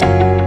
you